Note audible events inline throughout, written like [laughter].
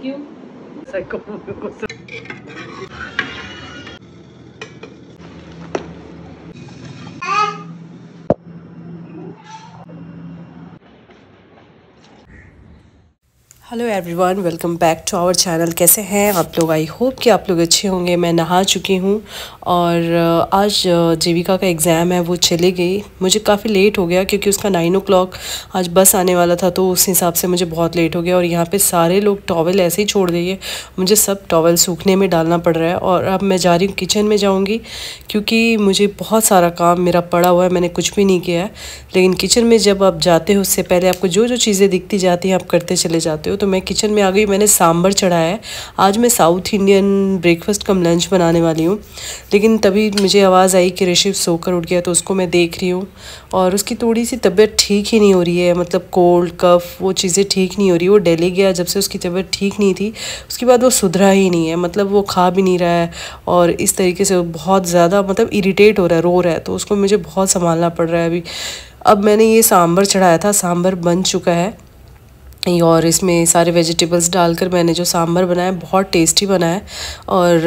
Thank you. Sai como eu hello everyone welcome back to our channel कैसे हैं आप लोग? आई होप कि आप लोग अच्छे होंगे। मैं नहा चुकी हूँ और आज जीविका का एग्ज़ाम है, वो चली गई। मुझे काफ़ी लेट हो गया क्योंकि उसका नाइन ओ आज बस आने वाला था तो उस हिसाब से मुझे बहुत लेट हो गया और यहाँ पे सारे लोग टॉवल ऐसे ही छोड़ दिए। मुझे सब टॉवल सूखने में डालना पड़ रहा है और अब मैं जा रही हूँ किचन में जाऊँगी क्योंकि मुझे बहुत सारा काम मेरा पड़ा हुआ है, मैंने कुछ भी नहीं किया है। लेकिन किचन में जब आप जाते हो, उससे पहले आपको जो जो चीज़ें दिखती जाती हैं, आप करते चले जाते हो तो मैं किचन में आ गई, मैंने सांभर चढ़ाया है। आज मैं South Indian breakfast cum lunch बनाने वाली हूँ। लेकिन तभी मुझे आवाज़ आई कि ऋषिव सोकर उठ गया तो उसको मैं देख रही हूँ। और उसकी थोड़ी सी तबीयत ठीक ही नहीं हो रही है मतलब कोल्ड कफ वो चीज़ें ठीक नहीं हो रही। वो डेली गया जब से उसकी तबीयत ठीक नहीं थी। उसके बाद वो सुधरा ही नहीं है मतलब वो खा भी नहीं रहा है। और इस तरीके से बहुत ज़्यादा मतलब इरीटेट हो रहा है, रो रहा है। तो उसको मुझे बहुत संभालना पड़ रहा है अभी। अब मैंने ये सांभर चढ़ाया था, सांभर बन चुका है। और इसमें सारे वेजिटेबल्स डालकर मैंने जो सांभर बनाया, बहुत टेस्टी बना है। और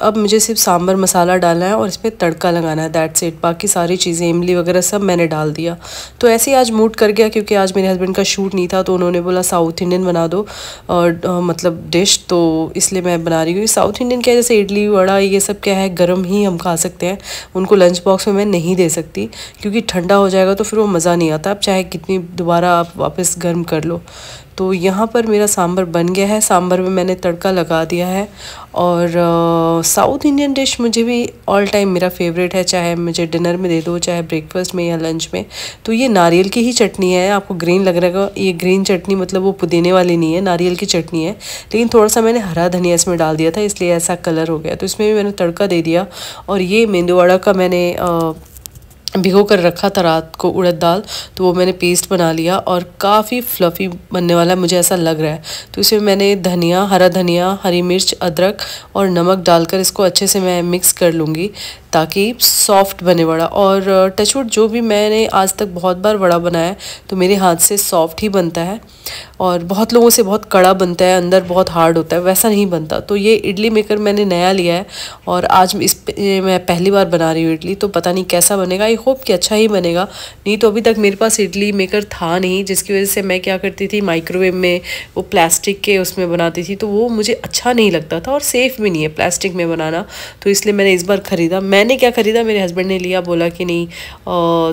अब मुझे सिर्फ़ सांभर मसाला डालना है और इस पर तड़का लगाना है दैट्स इट बाकी सारी चीज़ें, इमली वगैरह सब मैंने डाल दिया। तो ऐसे ही आज मूड कर गया क्योंकि आज मेरे हस्बैंड का शूट नहीं था तो उन्होंने बोला साउथ इंडियन बना दो। और मतलब डिश तो इसलिए मैं बना रही हूँ। साउथ इंडियन क्या जैसे इडली, वड़ा, ये सब क्या है? गर्म ही हम खा सकते हैं। उनको लंच बॉक्स में मैं नहीं दे सकती, क्योंकि ठंडा हो जाएगा तो फिर वो मज़ा नहीं आता। अब चाहे कितनी दोबारा आप वापस गर्म कर लो। तो यहाँ पर मेरा सांभर बन गया है। सांभर में मैंने तड़का लगा दिया है और साउथ इंडियन डिश मुझे भी ऑल टाइम मेरा फेवरेट है, चाहे मुझे डिनर में दे दो, चाहे ब्रेकफास्ट में या लंच में। तो ये नारियल की ही चटनी है। आपको ग्रीन लग रहा है ये ग्रीन चटनी मतलब वो पुदीने वाली नहीं है, नारियल की चटनी है। लेकिन थोड़ा सा मैंने हरा धनिया इसमें डाल दिया था, इसलिए ऐसा कलर हो गया। तो इसमें भी मैंने तड़का दे दिया और ये मेंदुवाड़ा का मैंने भिगो कर रखा था रात को उड़द दाल तो वो मैंने पेस्ट बना लिया और काफ़ी फ्लफ़ी बनने वाला है, मुझे ऐसा लग रहा है। तो इसमें मैंने धनिया, हरा धनिया, हरी मिर्च, अदरक और नमक डालकर इसको अच्छे से मैं मिक्स कर लूँगी। ताकि सॉफ्ट बने वड़ा। और टचवुड जो भी मैंने आज तक बहुत बार वड़ा बनाया तो मेरे हाथ से सॉफ्ट ही बनता है। और बहुत लोगों से बहुत कड़ा बनता है, अंदर बहुत हार्ड होता है, वैसा नहीं बनता। तो ये इडली मेकर मैंने नया लिया है, और आज इस मैं पहली बार बना रही हूँ इडली तो पता नहीं कैसा बनेगा। आई होप कि अच्छा ही बनेगा। नहीं तो अभी तक मेरे पास इडली मेकर था नहीं, जिसकी वजह से मैं क्या करती थी माइक्रोवेव में वो प्लास्टिक के उसमें बनाती थी तो वो मुझे अच्छा नहीं लगता था और सेफ़ भी नहीं है प्लास्टिक में बनाना। तो इसलिए मैंने इस बार ख़रीदा। मैंने क्या ख़रीदा? मेरे हस्बैंड ने लिया, बोला कि नहीं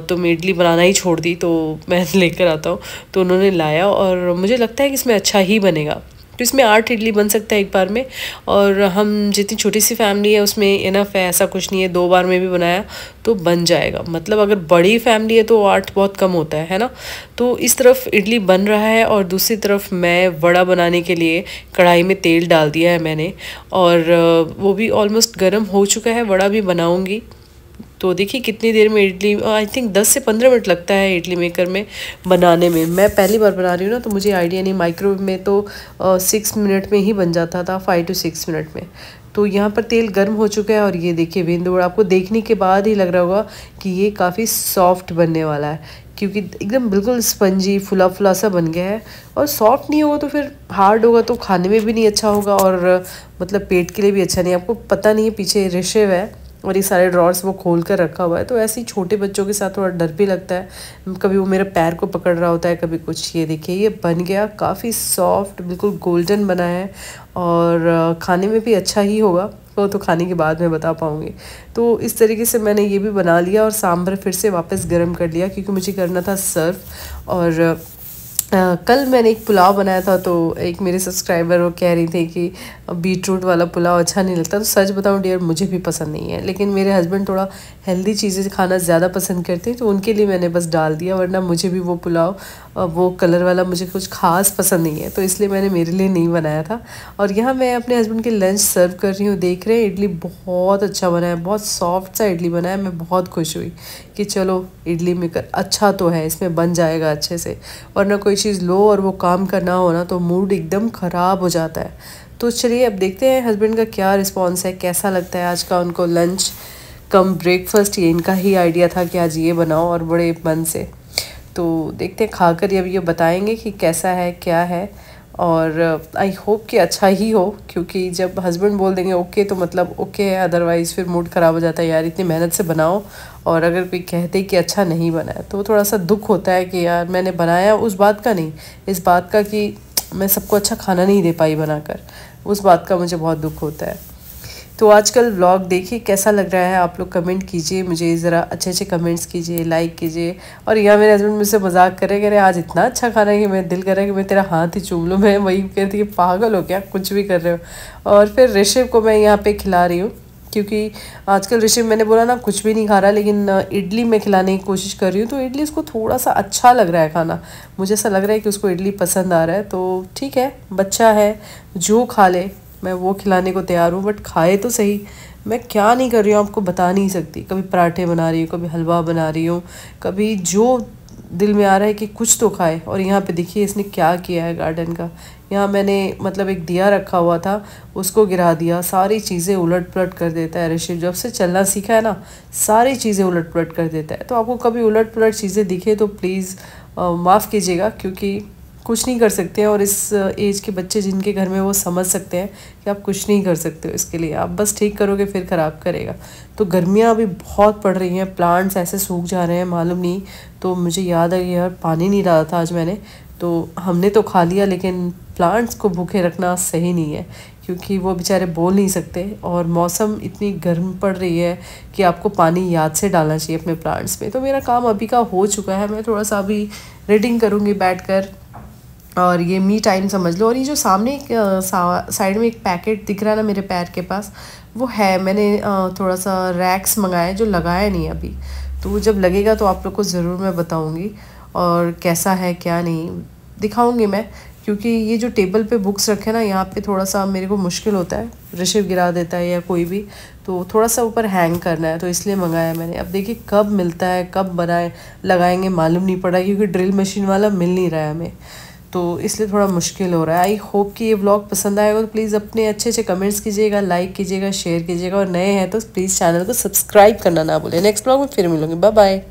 तुम इडली बनाना ही छोड़ दी तो मैं [laughs] लेकर आता हूँ। तो उन्होंने लाया और मुझे लगता है कि इसमें अच्छा ही बनेगा। तो इसमें आठ इडली बन सकता है एक बार में। और हम जितनी छोटी सी फैमिली है, उसमें इनफ है, ऐसा कुछ नहीं है, दो बार में भी बनाया तो बन जाएगा। मतलब अगर बड़ी फैमिली है तो आठ बहुत कम होता है है ना? तो इस तरफ़ इडली बन रहा है और दूसरी तरफ़ मैं वड़ा बनाने के लिए कढ़ाई में तेल डाल दिया है मैंने। और वो भी ऑलमोस्ट गर्म हो चुका है, वड़ा भी बनाऊँगी। तो देखिए कितनी देर में इडली आई थिंक दस से पंद्रह मिनट लगता है इडली मेकर में बनाने में। मैं पहली बार बना रही हूँ ना तो मुझे आइडिया नहीं माइक्रोवेव में तो सिक्स मिनट में ही बन जाता था फाइव टू सिक्स मिनट में। तो यहाँ पर तेल गर्म हो चुका है और ये देखिए बिंदु आपको देखने के बाद ही लग रहा होगा कि ये काफ़ी सॉफ्ट बनने वाला है, क्योंकि एकदम बिल्कुल स्पंजी फुला फुला सा बन गया है। और सॉफ्ट नहीं होगा तो फिर हार्ड होगा तो खाने में भी नहीं अच्छा होगा और मतलब पेट के लिए भी अच्छा नहीं, आपको पता नहीं है, पीछे रिशेव है। और ये सारे ड्रॉर्स वो खोल कर रखा हुआ है। तो ऐसे ही छोटे बच्चों के साथ थोड़ा डर भी लगता है। कभी वो मेरे पैर को पकड़ रहा होता है, कभी कुछ। ये देखिए, ये बन गया, काफ़ी सॉफ्ट बिल्कुल गोल्डन बना है। और खाने में भी अच्छा ही होगा। वो तो खाने के बाद मैं बता पाऊँगी। तो इस तरीके से मैंने ये भी बना लिया और सांभर फिर से वापस गर्म कर लिया, क्योंकि मुझे करना था सर्व और आ, कल मैंने एक पुलाव बनाया था तो एक मेरे सब्सक्राइबर वो कह रही थी कि बीट रूट वाला पुलाव अच्छा नहीं लगता। तो सच बताऊँ डियर मुझे भी पसंद नहीं है। लेकिन मेरे हस्बैंड थोड़ा हेल्दी चीज़ें खाना ज़्यादा पसंद करते हैं तो उनके लिए मैंने बस डाल दिया, वरना मुझे भी वो पुलाव वो कलर वाला मुझे कुछ खास पसंद नहीं है तो इसलिए मैंने मेरे लिए नहीं बनाया था। और यहाँ मैं अपने हस्बैंड के लंच सर्व कर रही हूँ, देख रहे हैं, इडली बहुत अच्छा बना है, बहुत सॉफ्ट सा इडली बना है, मैं बहुत खुश हुई कि चलो, इडली मेकर अच्छा तो है, इसमें बन जाएगा अच्छे से, वरना कोई चीज़ लो और वो काम करना हो ना तो मूड एकदम ख़राब हो जाता है। तो चलिए, अब देखते हैं हस्बैंड का क्या रिस्पॉन्स है, कैसा लगता है आज का उनको लंच कम ब्रेकफास्ट ये इनका ही आइडिया था कि आज ये बनाओ और बड़े मन से। तो देखते हैं खा कर अब ये बताएँगे कि कैसा है, क्या है। और आई होप कि अच्छा ही हो, क्योंकि जब हस्बैंड बोल देंगे, ओके तो मतलब ओके है अदरवाइज़ फिर मूड ख़राब हो जाता है, यार, इतनी मेहनत से बनाओ। और अगर कोई कहते कि अच्छा नहीं बना है तो थोड़ा सा दुख होता है कि, यार, मैंने बनाया उस बात का नहीं, इस बात का कि मैं सबको अच्छा खाना नहीं दे पाई बनाकर। उस बात का मुझे बहुत दुख होता है। तो आजकल व्लॉग देखिए कैसा लग रहा है? आप लोग कमेंट कीजिए, मुझे ज़रा अच्छे अच्छे कमेंट्स कीजिए लाइक कीजिए। और यहाँ मेरे हस्बैंड मुझसे मज़ाक करे कह रहे आज इतना अच्छा खाना है कि मैं दिल कर रहा है कि मैं तेरा हाथ ही चूम लूँ। मैं वही कहती कि, पागल हो क्या? कुछ भी कर रहे हो। और फिर ऋषभ को मैं यहाँ पर खिला रही हूँ, क्योंकि आजकल ऋषभ मैंने बोला ना, कुछ भी नहीं खा रहा, लेकिन इडली मैं खिलाने की कोशिश कर रही हूँ। तो इडली उसको थोड़ा सा अच्छा लग रहा है खाना। मुझे ऐसा लग रहा है कि उसको इडली पसंद आ रहा है। तो ठीक है, बच्चा है, जो खा ले। मैं वो खिलाने को तैयार हूँ बट खाए तो सही। मैं क्या नहीं कर रही हूँ, आपको बता नहीं सकती। कभी पराठे बना रही हूँ, कभी हलवा बना रही हूँ, कभी जो दिल में आ रहा है कि कुछ तो खाए। और यहाँ पे देखिए, इसने क्या किया है गार्डन का। यहाँ मैंने मतलब एक दिया रखा हुआ था, उसको गिरा दिया। सारी चीज़ें उलट पलट कर देता है ऋषि जब से चलना सीखा है ना, सारी चीज़ें उलट पलट कर देता है। तो आपको कभी उलट पलट चीज़ें दिखे तो प्लीज़ माफ़ कीजिएगा, क्योंकि कुछ नहीं कर सकते हैं और इस एज के बच्चे जिनके घर में वो समझ सकते हैं कि आप कुछ नहीं कर सकते हो इसके लिए। आप बस ठीक करोगे, फिर ख़राब करेगा। तो गर्मियाँ अभी बहुत पड़ रही हैं प्लांट्स ऐसे सूख जा रहे हैं, मालूम नहीं। तो मुझे याद है यार, पानी नहीं डाला था आज मैंने। तो हमने तो खा लिया, लेकिन प्लांट्स को भूखे रखना सही नहीं है, क्योंकि वो बेचारे बोल नहीं सकते। और मौसम इतनी गर्म पड़ रही है कि आपको पानी याद से डालना चाहिए अपने प्लांट्स में। तो मेरा काम अभी का हो चुका है, मैं थोड़ा सा अभी रीडिंग करूँगी बैठ कर और ये मी टाइम समझ लो। और ये जो सामने एक साइड में एक पैकेट दिख रहा है ना मेरे पैर के पास, वो है। मैंने थोड़ा सा रैक्स मंगाया जो लगाया नहीं अभी। तो जब लगेगा तो आप लोग को ज़रूर मैं बताऊँगी और कैसा है, क्या नहीं, दिखाऊँगी मैं। क्योंकि ये जो टेबल पे बुक्स रखे ना, यहाँ पे थोड़ा सा मेरे को मुश्किल होता है। ऋषभ गिरा देता है या कोई भी तो थोड़ा सा ऊपर हैंग करना है तो इसलिए मंगाया मैंने। अब देखिए कब मिलता है, कब बनाए, लगाएँगे, मालूम नहीं पड़ा क्योंकि ड्रिल मशीन वाला मिल नहीं रहा है हमें। तो इसलिए थोड़ा मुश्किल हो रहा है। आई होप कि ये ब्लॉग पसंद आएगा तो प्लीज़ अपने अच्छे अच्छे कमेंट्स कीजिएगा लाइक कीजिएगा शेयर कीजिएगा और नए हैं तो प्लीज़ चैनल को सब्सक्राइब करना ना भूलें। नेक्स्ट ब्लॉग में फिर मिलूँगी। Bye bye